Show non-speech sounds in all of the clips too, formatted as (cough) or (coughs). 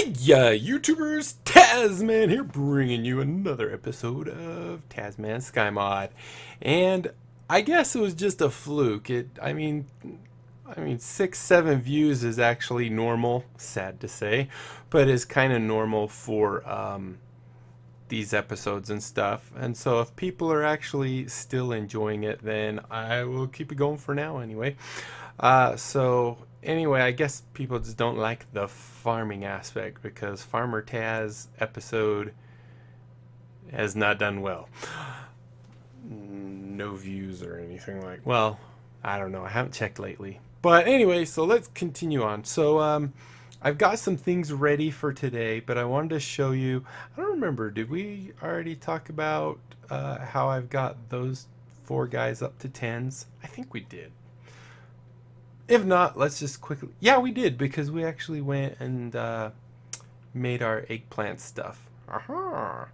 Hey, yeah, YouTubers, Tazzmann here, bringing you another episode of Tazzmann Sky Mod, and I guess it was just a fluke. It, I mean, I mean, six, seven views is actually normal. Sad to say, but is kind of normal for um, these episodes and stuff. And so, if people are actually still enjoying it, then I will keep it going for now, anyway. Uh, so anyway, I guess people just don't like the farming aspect because Farmer Taz episode has not done well. No views or anything like. Well, I don't know. I haven't checked lately. But anyway, so let's continue on. So um, I've got some things ready for today, but I wanted to show you. I don't remember. Did we already talk about uh, how I've got those four guys up to tens? I think we did. If not, let's just quickly. Yeah, we did because we actually went and uh, made our eggplant stuff. Aha.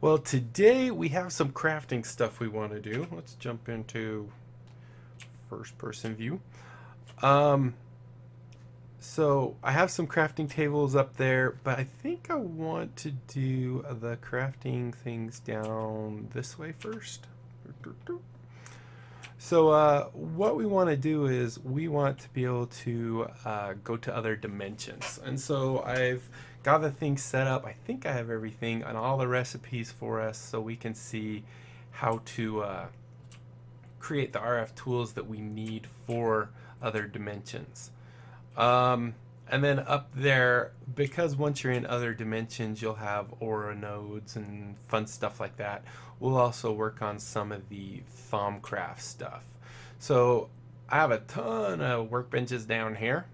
Well, today we have some crafting stuff we want to do. Let's jump into first person view. Um, so I have some crafting tables up there, but I think I want to do the crafting things down this way first. So uh, what we want to do is we want to be able to uh, go to other dimensions. And so I've got the thing set up. I think I have everything and all the recipes for us so we can see how to uh, create the RF tools that we need for other dimensions. Um, and then up there, because once you're in other dimensions, you'll have aura nodes and fun stuff like that. We'll also work on some of the Thaumcraft stuff. So I have a ton of workbenches down here.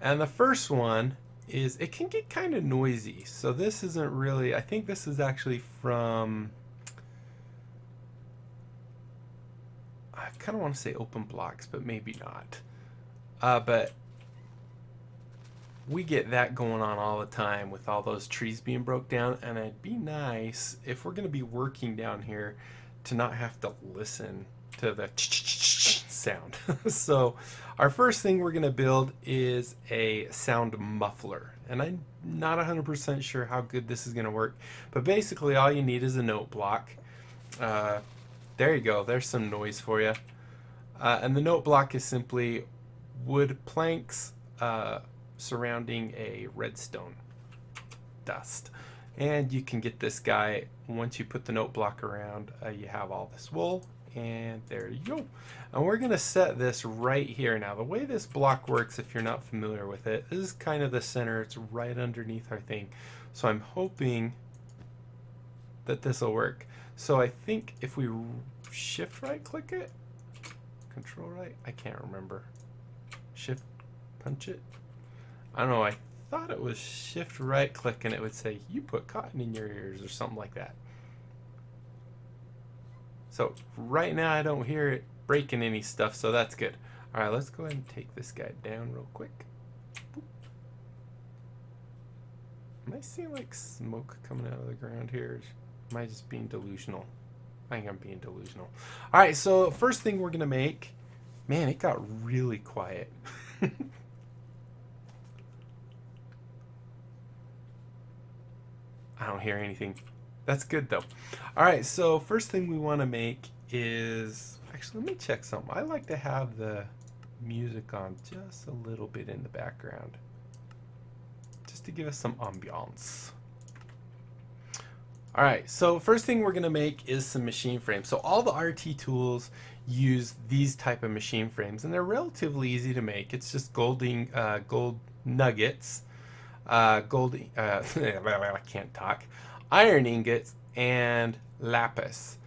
And the first one is, it can get kind of noisy. So this isn't really, I think this is actually from, I kind of want to say open blocks, but maybe not. Uh, but we get that going on all the time with all those trees being broke down and it'd be nice if we're going to be working down here to not have to listen to the sound. (laughs) So our first thing we're going to build is a sound muffler and I'm not 100% sure how good this is going to work but basically all you need is a note block. Uh, there you go there's some noise for you uh, and the note block is simply wood planks uh, surrounding a redstone dust. And you can get this guy, once you put the note block around, uh, you have all this wool, and there you go. And we're gonna set this right here. Now, the way this block works, if you're not familiar with it, this is kind of the center. It's right underneath our thing. So I'm hoping that this will work. So I think if we shift right click it, control right, I can't remember. Shift punch it, I don't know, I thought it was shift right click and it would say, you put cotton in your ears or something like that. So right now I don't hear it breaking any stuff, so that's good. All right, let's go ahead and take this guy down real quick. Am I seeing like smoke coming out of the ground here? Am I just being delusional? I think I'm being delusional. All right, so first thing we're gonna make, man, it got really quiet. (laughs) I don't hear anything. That's good though. All right, so first thing we want to make is actually let me check something. I like to have the music on just a little bit in the background, just to give us some ambiance. All right, so first thing we're gonna make is some machine frames. So all the RF tools use these type of machine frames, and they're relatively easy to make. It's just golding, uh, gold nuggets uh, gold, uh, (laughs) I can't talk, iron ingots, and lapis.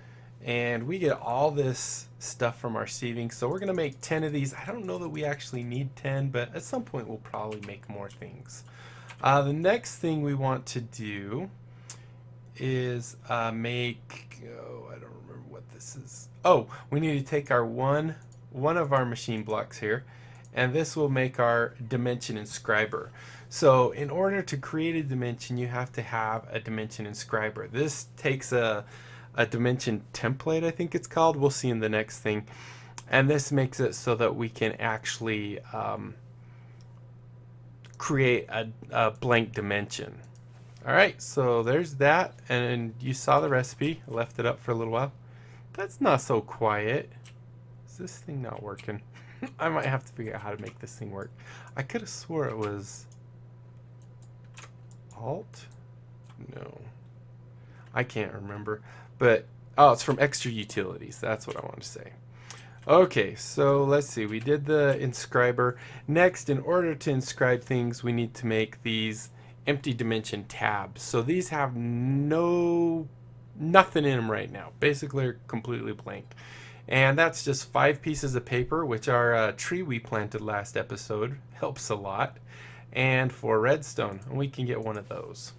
And we get all this stuff from our sieving. So we're going to make 10 of these. I don't know that we actually need 10, but at some point we'll probably make more things. Uh, the next thing we want to do is uh, make, oh, I don't remember what this is. Oh, we need to take our one, one of our machine blocks here, and this will make our dimension inscriber. So in order to create a dimension, you have to have a dimension inscriber. This takes a, a dimension template, I think it's called. We'll see in the next thing. And this makes it so that we can actually um, create a, a blank dimension. Alright, so there's that, and you saw the recipe. I left it up for a little while. That's not so quiet. Is this thing not working? (laughs) I might have to figure out how to make this thing work. I could have swore it was Alt? No. I can't remember. But, oh, it's from Extra Utilities. That's what I want to say. Okay, so let's see. We did the inscriber. Next, in order to inscribe things, we need to make these empty dimension tabs. So these have no nothing in them right now. Basically, they're completely blank. And that's just five pieces of paper, which our uh, tree we planted last episode (laughs) helps a lot, and four redstone. And we can get one of those.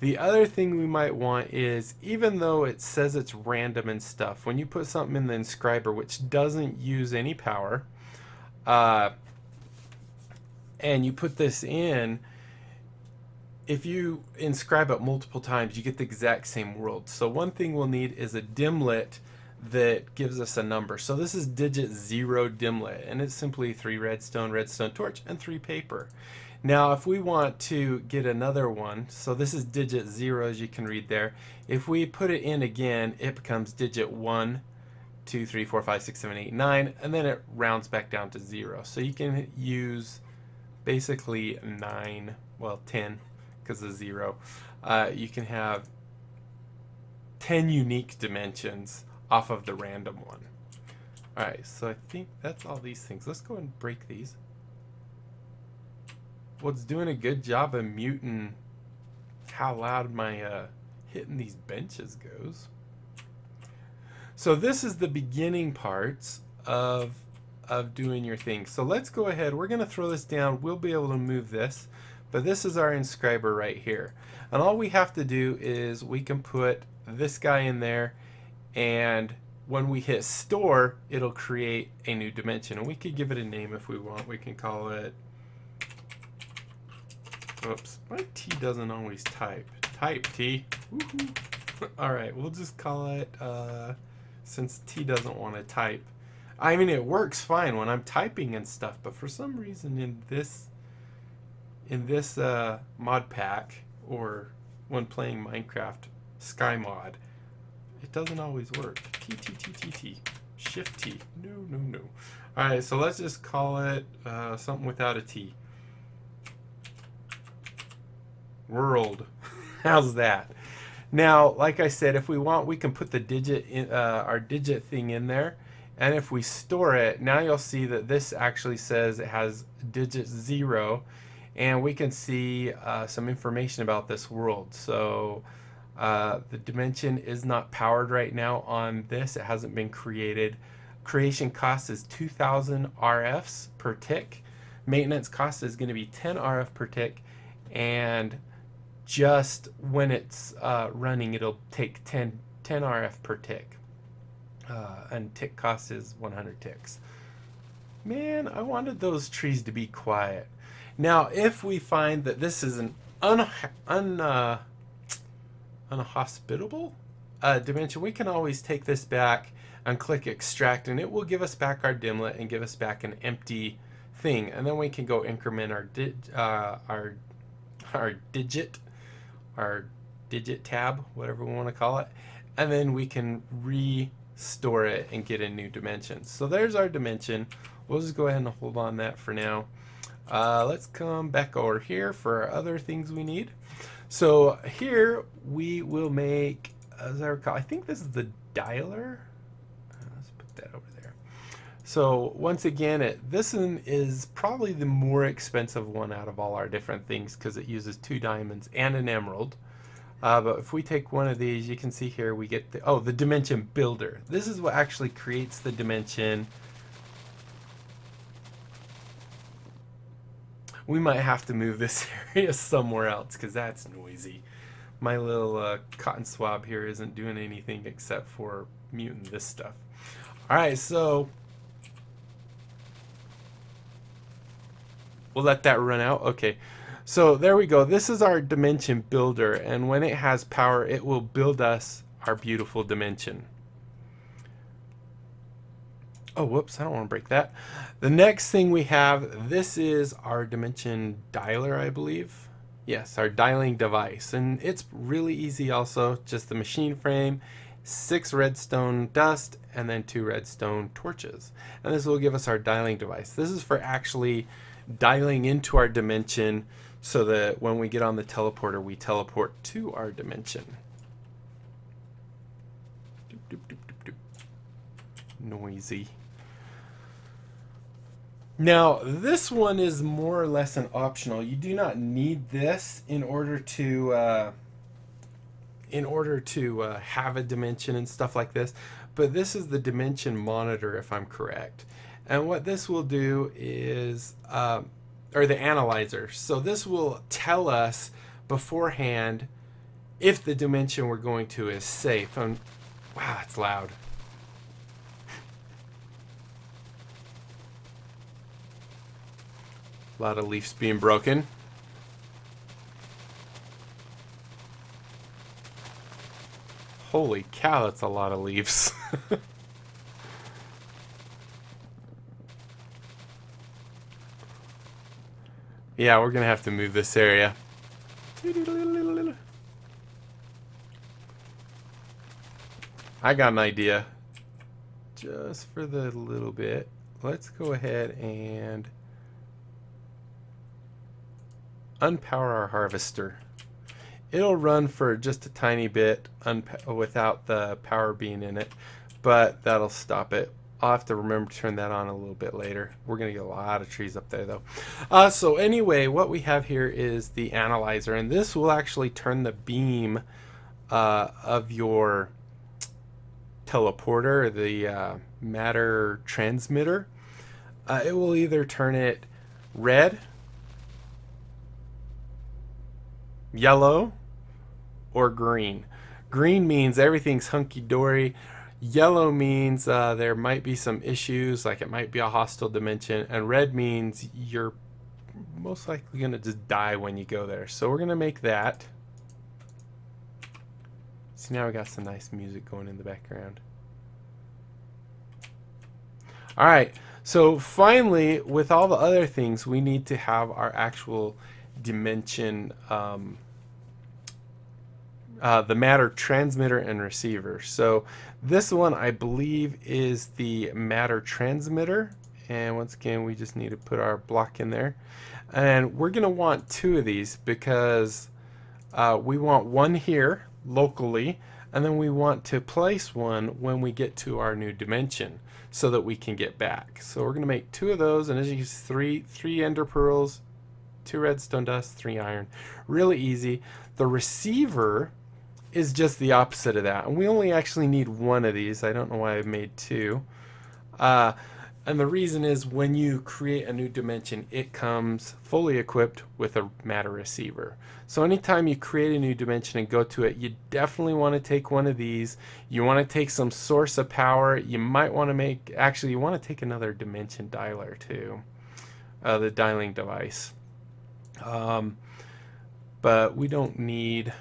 The other thing we might want is, even though it says it's random and stuff, when you put something in the inscriber which doesn't use any power, uh, and you put this in, if you inscribe it multiple times, you get the exact same world. So one thing we'll need is a dimlet that gives us a number. So this is digit zero dimlet, and it's simply three redstone, redstone torch, and three paper. Now, if we want to get another one, so this is digit zero, as you can read there. If we put it in again, it becomes digit one, two, three, four, five, six, seven, eight, nine, and then it rounds back down to zero. So you can use basically nine, well, 10, because of zero. Uh, you can have 10 unique dimensions off of the random one. Alright, so I think that's all these things. Let's go and break these. What's doing a good job of muting how loud my uh, hitting these benches goes. So this is the beginning parts of of doing your thing. So let's go ahead. We're going to throw this down. We'll be able to move this. But this is our inscriber right here. And all we have to do is we can put this guy in there and when we hit store it'll create a new dimension. And we could give it a name if we want. We can call it oops my T doesn't always type? Type T. (laughs) Alright we'll just call it uh, since T doesn't want to type. I mean it works fine when I'm typing and stuff but for some reason in this in this uh, mod pack or when playing Minecraft Sky mod it doesn't always work. T, T, T, T, T. Shift T. No, no, no. Alright, so let's just call it uh, something without a T. World. (laughs) How's that? Now, like I said, if we want, we can put the digit in, uh, our digit thing in there. And if we store it, now you'll see that this actually says it has digit zero. And we can see uh, some information about this world. So uh, the dimension is not powered right now on this. It hasn't been created. Creation cost is 2,000 RFs per tick. Maintenance cost is going to be 10 RF per tick. And just when it's uh, running, it'll take 10, 10 RF per tick. Uh, and tick cost is 100 ticks. Man, I wanted those trees to be quiet. Now, if we find that this is an un, un uh, unhospitable? Uh, dimension, we can always take this back and click extract and it will give us back our dimlet and give us back an empty thing. And then we can go increment our di uh, our our digit our digit tab whatever we want to call it. And then we can restore it and get a new dimension. So there's our dimension. We'll just go ahead and hold on that for now. Uh, let's come back over here for other things we need so here we will make, as I recall, I think this is the dialer. Let's put that over there. So once again, it, this one is probably the more expensive one out of all our different things because it uses two diamonds and an emerald. Uh, but if we take one of these, you can see here we get the, oh, the dimension builder. This is what actually creates the dimension we might have to move this (laughs) area somewhere else because that's noisy. My little uh, cotton swab here isn't doing anything except for muting this stuff. Alright, so we'll let that run out. Okay, so there we go. This is our dimension builder, and when it has power, it will build us our beautiful dimension. Oh, whoops, I don't want to break that. The next thing we have, this is our dimension dialer, I believe. Yes, our dialing device. And it's really easy also, just the machine frame, six redstone dust, and then two redstone torches. And this will give us our dialing device. This is for actually dialing into our dimension so that when we get on the teleporter, we teleport to our dimension. Doop, doop, doop, Noisy. Now, this one is more or less an optional. You do not need this in order to uh, in order to uh, have a dimension and stuff like this. But this is the dimension monitor, if I'm correct. And what this will do is, uh, or the analyzer. So this will tell us beforehand if the dimension we're going to is safe. And wow, it's loud. A lot of leaves being broken. Holy cow, that's a lot of leaves. (laughs) yeah, we're gonna have to move this area. I got an idea. Just for the little bit. Let's go ahead and unpower our harvester. It'll run for just a tiny bit without the power being in it, but that'll stop it. I'll have to remember to turn that on a little bit later. We're going to get a lot of trees up there though. Uh, so anyway, what we have here is the analyzer, and this will actually turn the beam uh, of your teleporter, the uh, matter transmitter. Uh, it will either turn it red yellow or green. Green means everything's hunky-dory. Yellow means uh, there might be some issues, like it might be a hostile dimension. And red means you're most likely going to just die when you go there. So we're going to make that. See, now we got some nice music going in the background. All right, so finally, with all the other things, we need to have our actual dimension um, uh, the matter transmitter and receiver. So this one I believe is the matter transmitter and once again we just need to put our block in there and we're gonna want two of these because uh, we want one here locally and then we want to place one when we get to our new dimension so that we can get back. So we're gonna make two of those and as you can see three, three ender pearls two redstone dust, three iron. Really easy. The receiver is just the opposite of that. And we only actually need one of these. I don't know why I made two. Uh, and the reason is when you create a new dimension, it comes fully equipped with a matter receiver. So anytime you create a new dimension and go to it, you definitely want to take one of these. You want to take some source of power. You might want to make, actually you want to take another dimension dialer too, uh, the dialing device. Um, but we don't need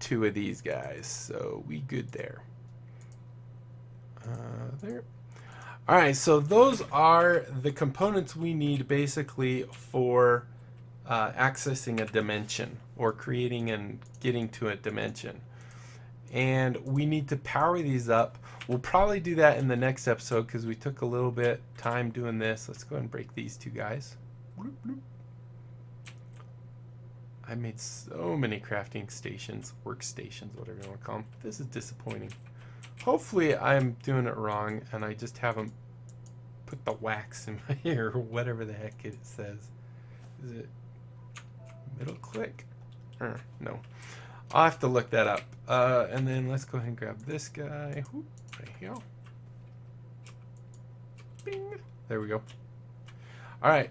two of these guys, so we good there. Uh, there. All right, so those are the components we need basically for uh, accessing a dimension or creating and getting to a dimension. And we need to power these up. We'll probably do that in the next episode because we took a little bit time doing this. Let's go ahead and break these two guys. Bloop, bloop. I made so many crafting stations, workstations, whatever you want to call them. This is disappointing. Hopefully I'm doing it wrong and I just haven't put the wax in my (laughs) hair or whatever the heck it says. Is it middle click? Uh, no. I'll have to look that up. Uh, and then let's go ahead and grab this guy. Right here. Bing. There we go. All right.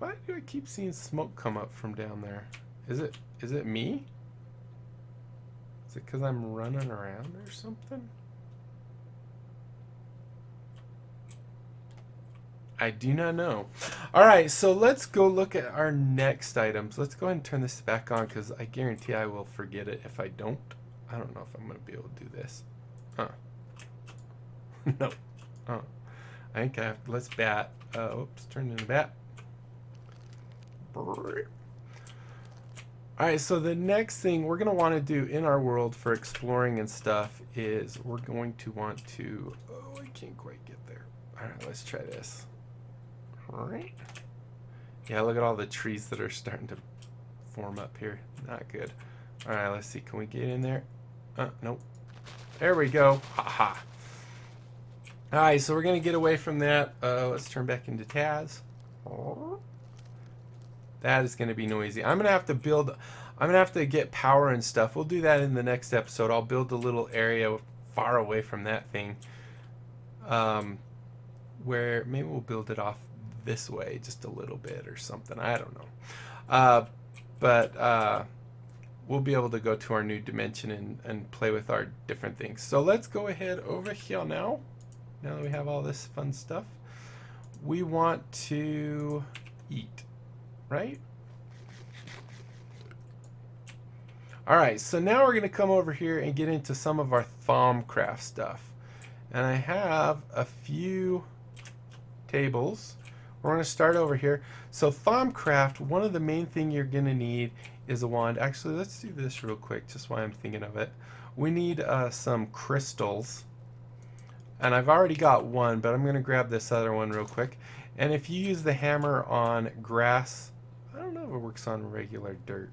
Why do I keep seeing smoke come up from down there? Is it is it me? Is it because I'm running around or something? I do not know. All right, so let's go look at our next items. Let's go ahead and turn this back on because I guarantee I will forget it if I don't. I don't know if I'm going to be able to do this. Huh. (laughs) no. Oh, I think I have, let's bat. Uh, oops, turn into bat. Alright, so the next thing we're going to want to do in our world for exploring and stuff is we're going to want to... Oh, I can't quite get there. Alright, let's try this. Alright. Yeah, look at all the trees that are starting to form up here. Not good. Alright, let's see. Can we get in there? Uh, nope. There we go. Haha. -ha. Alright, so we're going to get away from that. Uh, let's turn back into Taz. That is going to be noisy. I'm going to have to build... I'm going to have to get power and stuff. We'll do that in the next episode. I'll build a little area far away from that thing. Um, where maybe we'll build it off this way just a little bit or something. I don't know. Uh, but uh, we'll be able to go to our new dimension and, and play with our different things. So let's go ahead over here now. Now that we have all this fun stuff. We want to eat right? Alright, so now we're going to come over here and get into some of our Thaumcraft stuff. And I have a few tables. We're going to start over here. So Thaumcraft, one of the main thing you're going to need is a wand. Actually, let's do this real quick, just while I'm thinking of it. We need uh, some crystals. And I've already got one, but I'm going to grab this other one real quick. And if you use the hammer on grass I don't know if it works on regular dirt.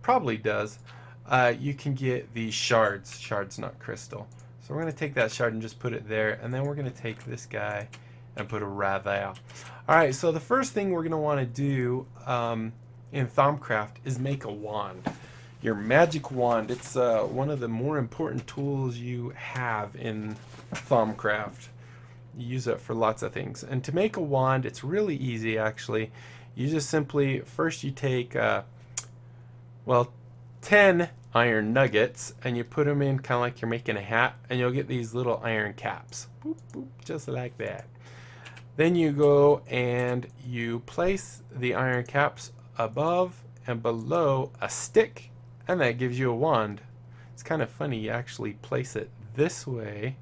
Probably does. Uh, you can get the shards. Shards, not crystal. So we're going to take that shard and just put it there. And then we're going to take this guy and put a rather. Alright, so the first thing we're going to want to do um, in Thaumcraft is make a wand. Your magic wand. It's uh, one of the more important tools you have in Thaumcraft. You use it for lots of things. And to make a wand, it's really easy actually. You just simply, first you take, uh, well, 10 iron nuggets and you put them in kind of like you're making a hat and you'll get these little iron caps. Boop, boop, just like that. Then you go and you place the iron caps above and below a stick and that gives you a wand. It's kind of funny, you actually place it this way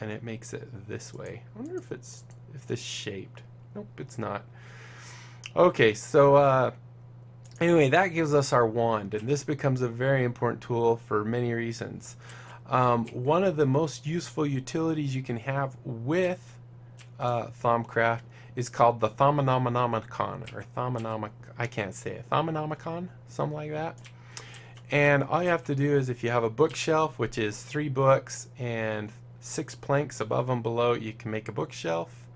and it makes it this way. I wonder if it's if this shaped. Nope, it's not. Okay, so uh, anyway, that gives us our wand, and this becomes a very important tool for many reasons. Um, one of the most useful utilities you can have with uh, is called the Thaumonomicon, or Thaumonomic, I can't say it, something like that. And all you have to do is if you have a bookshelf, which is three books and six planks above and below you can make a bookshelf.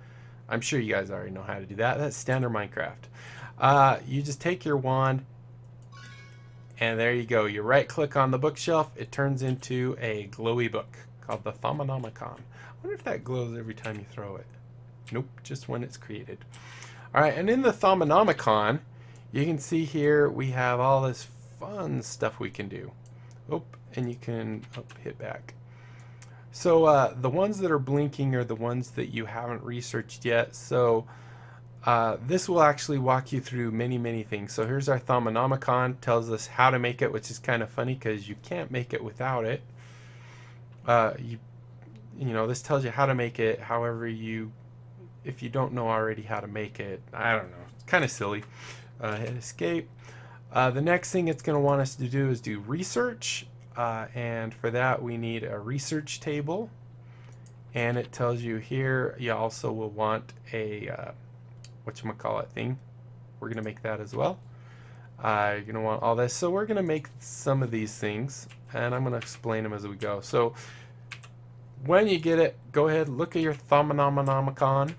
I'm sure you guys already know how to do that. That's standard Minecraft. Uh, you just take your wand and there you go. You right click on the bookshelf. It turns into a glowy book called the Thaumonomicon I wonder if that glows every time you throw it. Nope just when it's created. Alright and in the Thaumonomicon you can see here we have all this fun stuff we can do. Oh and you can oh, hit back so uh, the ones that are blinking are the ones that you haven't researched yet. So uh, this will actually walk you through many, many things. So here's our Thaumonomicon, tells us how to make it, which is kind of funny because you can't make it without it. Uh, you, you know, this tells you how to make it. However, you, if you don't know already how to make it, I don't know. It's kind of silly. Uh, hit escape. Uh, the next thing it's going to want us to do is do research uh, and for that we need a research table. And it tells you here you also will want a uh, whatchamacallit thing. We're gonna make that as well. Uh, you're gonna want all this. So we're gonna make some of these things and I'm gonna explain them as we go. So when you get it go ahead look at your Thaumonomicon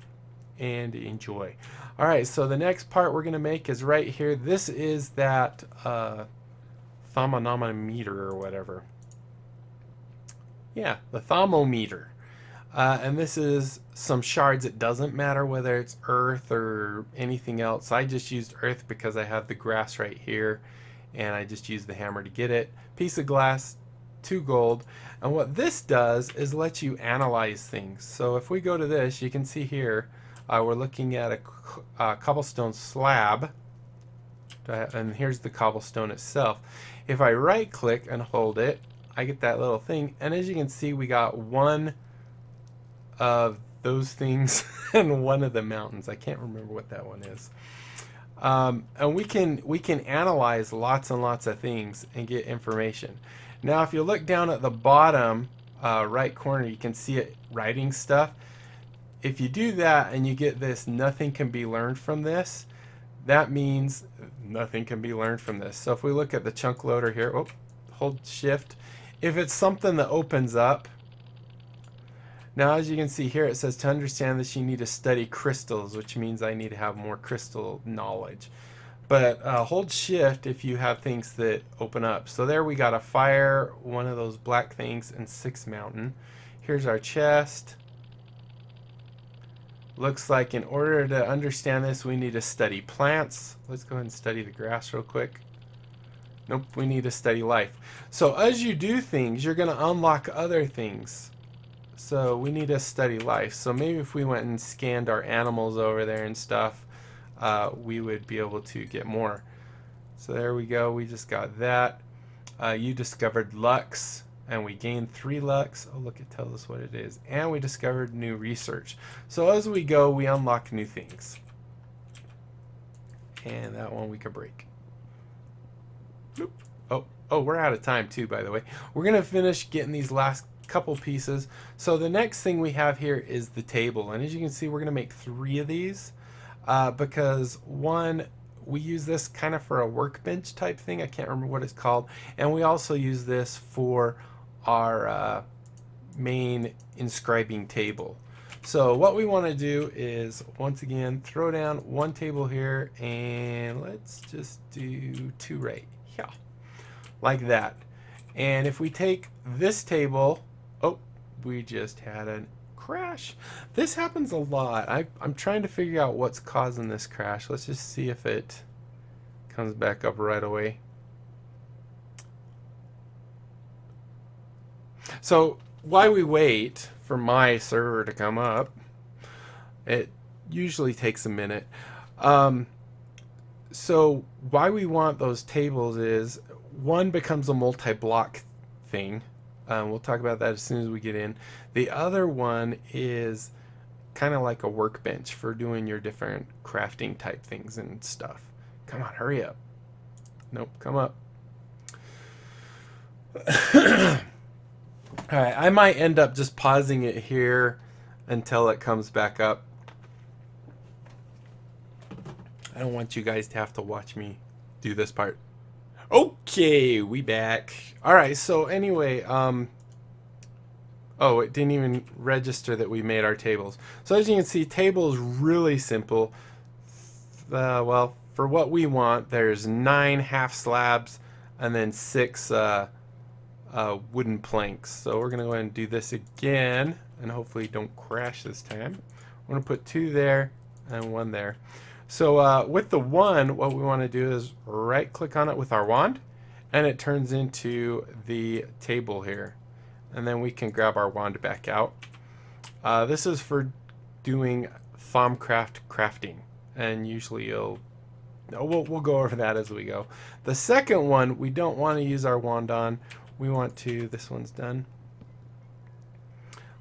and enjoy. Alright so the next part we're gonna make is right here. This is that uh, thaumometer or whatever. Yeah, the thaumometer. Uh, and this is some shards. It doesn't matter whether it's earth or anything else. I just used earth because I have the grass right here and I just used the hammer to get it. Piece of glass, two gold. And what this does is let you analyze things. So if we go to this, you can see here, uh, we're looking at a, a cobblestone slab. And here's the cobblestone itself. If I right click and hold it, I get that little thing. And as you can see, we got one of those things (laughs) and one of the mountains. I can't remember what that one is. Um, and we can we can analyze lots and lots of things and get information. Now, if you look down at the bottom uh, right corner, you can see it writing stuff. If you do that and you get this, nothing can be learned from this. That means nothing can be learned from this. So if we look at the chunk loader here, oh, hold shift. If it's something that opens up, now as you can see here it says to understand this you need to study crystals, which means I need to have more crystal knowledge. But uh, hold shift if you have things that open up. So there we got a fire, one of those black things, and six mountain. Here's our chest. Looks like in order to understand this, we need to study plants. Let's go ahead and study the grass real quick. Nope, we need to study life. So as you do things, you're going to unlock other things. So we need to study life. So maybe if we went and scanned our animals over there and stuff, uh, we would be able to get more. So there we go. We just got that. Uh, you discovered Lux, and we gained three Lux. Oh, look, it tells us what it is. And we discovered new research. So as we go, we unlock new things. And that one we could break. Oh, oh, we're out of time too, by the way. We're going to finish getting these last couple pieces. So the next thing we have here is the table. And as you can see, we're going to make three of these uh, because one, we use this kind of for a workbench type thing. I can't remember what it's called. And we also use this for our uh, main inscribing table. So what we want to do is, once again, throw down one table here, and let's just do two right. Yeah, like that. And if we take this table, oh, we just had a crash. This happens a lot. I, I'm trying to figure out what's causing this crash. Let's just see if it comes back up right away. So why we wait for my server to come up, it usually takes a minute. Um, so why we want those tables is one becomes a multi-block thing um, we'll talk about that as soon as we get in. The other one is kind of like a workbench for doing your different crafting type things and stuff. Come on, hurry up. Nope, come up. (coughs) (coughs) Alright, I might end up just pausing it here until it comes back up. I don't want you guys to have to watch me do this part. Okay, we back. All right, so anyway, um, oh, it didn't even register that we made our tables. So as you can see, table is really simple. Uh, well, for what we want, there's nine half slabs and then six uh, uh, wooden planks. So we're gonna go ahead and do this again, and hopefully don't crash this time. I'm gonna put two there and one there. So uh, with the one, what we want to do is right click on it with our wand and it turns into the table here. And then we can grab our wand back out. Uh, this is for doing Thaumcraft crafting and usually you'll we'll, we'll go over that as we go. The second one we don't want to use our wand on. We want to, this one's done.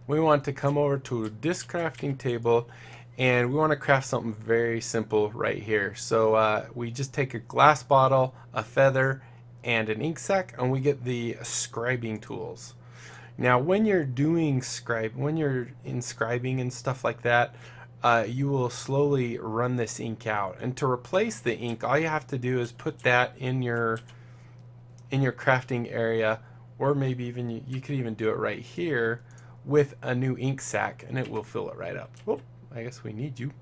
We want to come over to this crafting table and we want to craft something very simple right here. So uh, we just take a glass bottle, a feather, and an ink sac, and we get the scribing tools. Now, when you're doing scribe, when you're inscribing and stuff like that, uh, you will slowly run this ink out. And to replace the ink, all you have to do is put that in your in your crafting area, or maybe even you, you could even do it right here with a new ink sac, and it will fill it right up. Whoop. I guess we need you.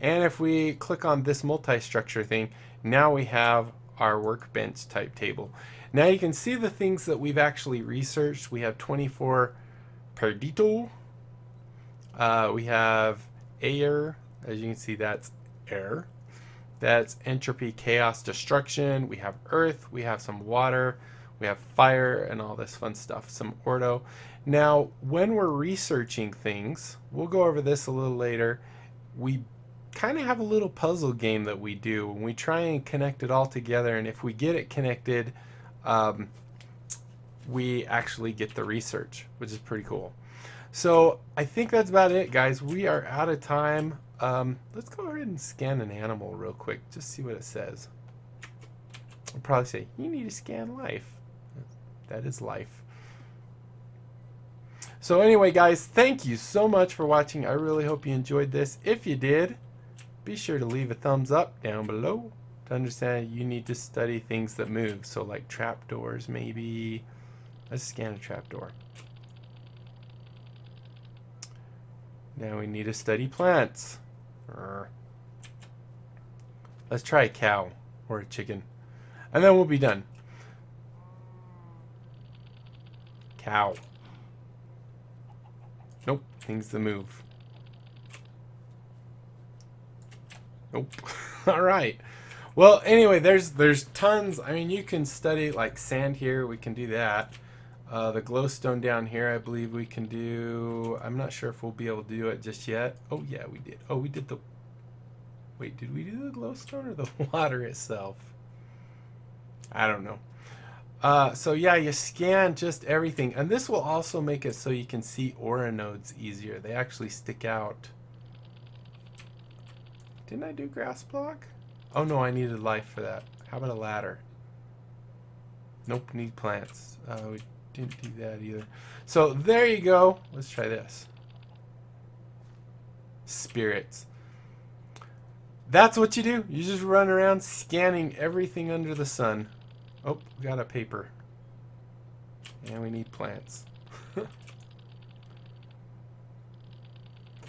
And if we click on this multi-structure thing, now we have our workbench type table. Now you can see the things that we've actually researched. We have 24 Perditio. Uh, we have air. As you can see, that's air. That's entropy, chaos, destruction. We have earth. We have some water. We have fire and all this fun stuff. Some ordo. Now, when we're researching things, we'll go over this a little later, we kind of have a little puzzle game that we do. And we try and connect it all together, and if we get it connected, um, we actually get the research, which is pretty cool. So I think that's about it, guys. We are out of time. Um, let's go ahead and scan an animal real quick, just see what it says. I'll probably say, you need to scan life. That is life. So anyway, guys, thank you so much for watching. I really hope you enjoyed this. If you did, be sure to leave a thumbs up down below to understand you need to study things that move. So like trapdoors, maybe. Let's scan a trapdoor. Now we need to study plants. Let's try a cow or a chicken. And then we'll be done. Cow. Nope, things to move. Nope. (laughs) All right. Well, anyway, there's there's tons. I mean, you can study like sand here. We can do that. Uh, the glowstone down here, I believe we can do. I'm not sure if we'll be able to do it just yet. Oh yeah, we did. Oh, we did the. Wait, did we do the glowstone or the (laughs) water itself? I don't know. Uh, so yeah, you scan just everything. And this will also make it so you can see aura nodes easier. They actually stick out. Didn't I do grass block? Oh no, I needed life for that. How about a ladder? Nope, need plants. Uh, we didn't do that either. So there you go. Let's try this. Spirits. That's what you do. You just run around scanning everything under the sun. Oh, we got a paper. And we need plants.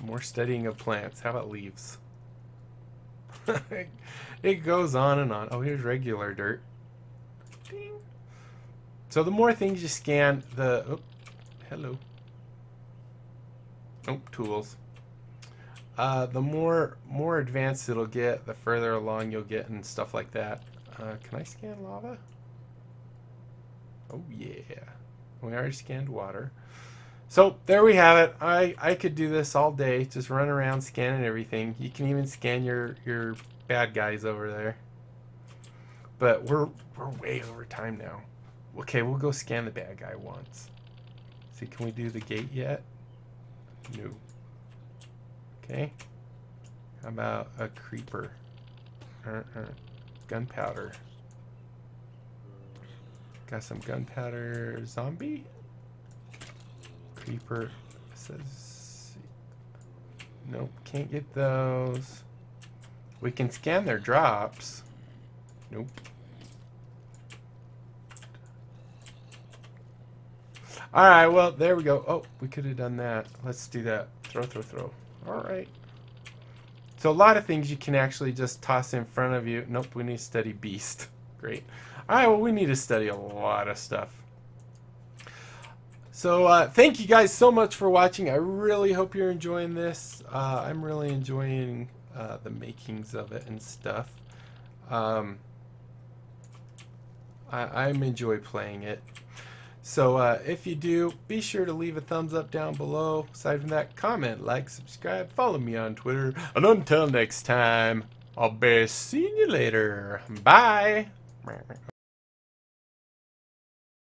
More studying of plants. How about leaves? (laughs) it goes on and on. Oh, here's regular dirt. Ding. So the more things you scan, the... Oh, hello. Oh, tools. Uh, the more more advanced it'll get, the further along you'll get and stuff like that. Uh, can I scan lava? Oh yeah. We already scanned water. So there we have it. I, I could do this all day. Just run around scanning everything. You can even scan your, your bad guys over there. But we're we're way over time now. Okay, we'll go scan the bad guy once. See, can we do the gate yet? No. Okay. How about a creeper? Uh -uh. Gunpowder. Got some gunpowder zombie. Creeper says nope, can't get those. We can scan their drops. Nope. Alright, well, there we go. Oh, we could have done that. Let's do that. Throw, throw, throw. Alright. So a lot of things you can actually just toss in front of you. Nope, we need study beast. (laughs) Great. Alright, well, we need to study a lot of stuff. So, uh, thank you guys so much for watching. I really hope you're enjoying this. Uh, I'm really enjoying uh, the makings of it and stuff. Um, I, enjoy playing it. So uh, if you do, be sure to leave a thumbs up down below. Aside from that, comment, like, subscribe, follow me on Twitter. And until next time, I'll be seeing you later. Bye.